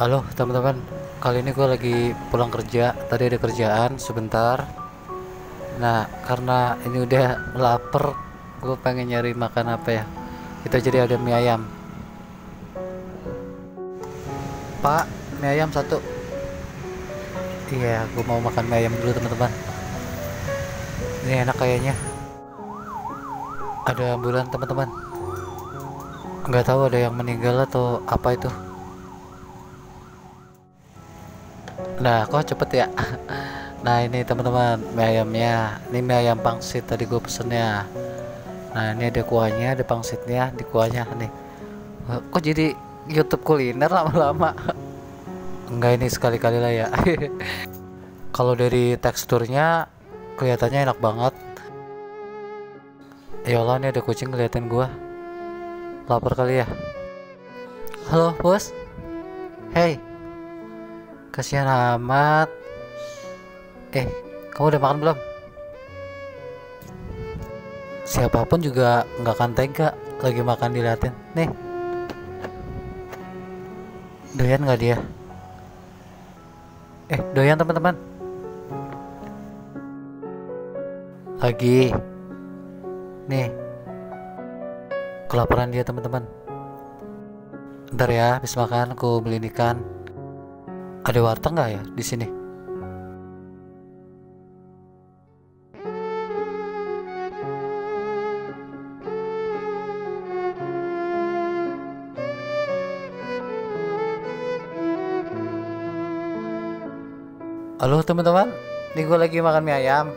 Halo teman-teman, kali ini gue lagi pulang kerja. Tadi ada kerjaan sebentar. Nah, karena ini udah lapar, gue pengen nyari makan apa ya. Kita jadi ada mie ayam. Pak, mie ayam satu. Iya, gue mau makan mie ayam dulu teman-teman. Ini enak kayaknya. Ada ambulan teman-teman. Nggak tahu ada yang meninggal atau apa itu. Nah, kok cepet ya? Nah, ini teman-teman, mie ayamnya. Ini mie ayam pangsit tadi gue pesennya. Nah, ini ada kuahnya, ada pangsitnya, di kuahnya nih. Wah, Kok jadi YouTube kuliner lama-lama? Enggak ini sekali-kali lah ya. Kalau dari teksturnya kelihatannya enak banget. Ya Allah, ini ada kucing ngeliatin gua. Lapar kali ya. Halo, Bos. Hey. Kasihan amat. Eh, kamu udah makan belum? Siapa pun juga nggak akan tega lagi makan diliatin. Nih. Doyan nggak dia? Eh, doyan teman-teman. Lagi. Nih. Kelaparan dia teman-teman. Ntar ya, habis makan aku beliin ikan. Ada warteg nggak ya di sini? Halo teman-teman, ini gue lagi makan mie ayam.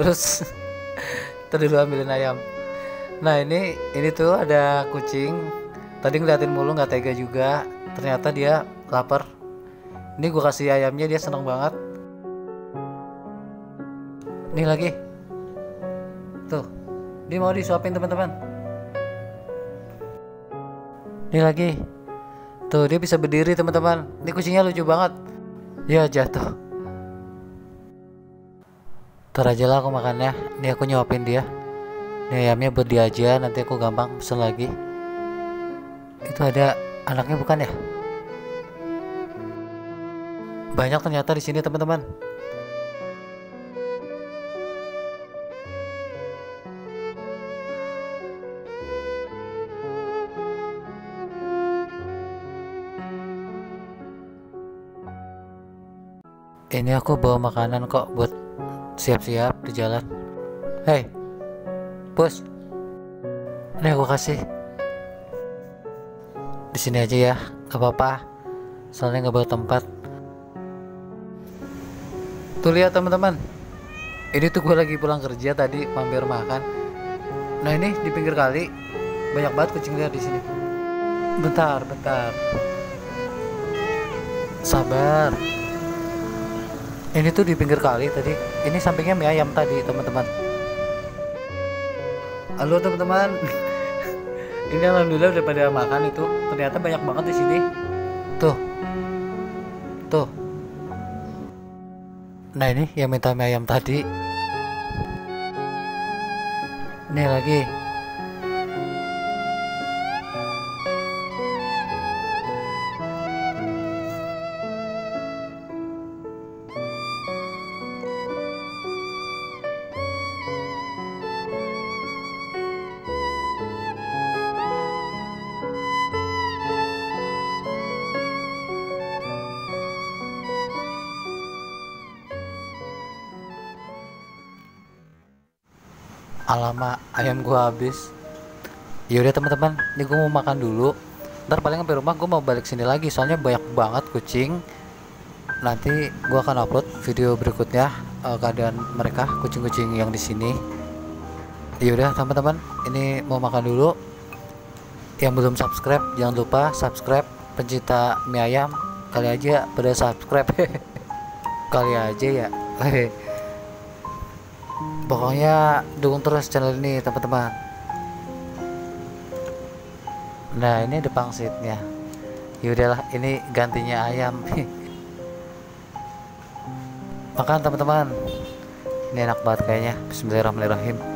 Terus tadi dulu ambilin ayam. Nah ini ini tuh ada kucing. Tadi ngeliatin mulu nggak tega juga. Ternyata dia lapar. Ini gue kasih ayamnya dia seneng banget. Nih lagi. Tuh, dia mau disuapin teman-teman. Nih lagi. Tuh dia bisa berdiri teman-teman. Ini kucingnya lucu banget. Ya jatuh. Ntar aja lah aku makannya. Ini aku nyuapin dia. Ini ayamnya dia aja. Nanti aku gampang pesen lagi. Itu ada anaknya bukan ya? Banyak ternyata di sini teman-teman. Ini aku bawa makanan kok buat siap-siap di jalan. Hei, bos, ini aku kasih. Di sini aja ya, gak apa-apa. Soalnya nggak bawa tempat. Tuh lihat teman-teman, ini tuh gue lagi pulang kerja tadi mampir makan. Nah ini di pinggir kali banyak banget kucing liar di sini. Bentar, bentar. Sabar. Ini tuh di pinggir kali tadi. Ini sampingnya mie ayam tadi, teman-teman. Halo teman-teman. Ini alhamdulillah udah pada makan itu. Ternyata banyak banget di sini. Tuh. Tuh. Nah, ini yang minta mie ayam tadi. Nih lagi. Alamak, ayam gua habis. Yaudah teman-teman, ini gua mau makan dulu. Ntar paling sampai rumah gua mau balik sini lagi, soalnya banyak banget kucing. Nanti gua akan upload video berikutnya eh, keadaan mereka kucing-kucing yang di sini. Yaudah teman-teman, ini mau makan dulu. Yang belum subscribe, jangan lupa subscribe. Pencinta mie ayam, kali aja pada subscribe. kali aja ya. pokoknya dukung terus channel ini teman-teman. Nah ini ada pangsitnya. Yaudahlah ini gantinya ayam. Makan teman-teman. Ini enak banget kayaknya. Bismillahirrahmanirrahim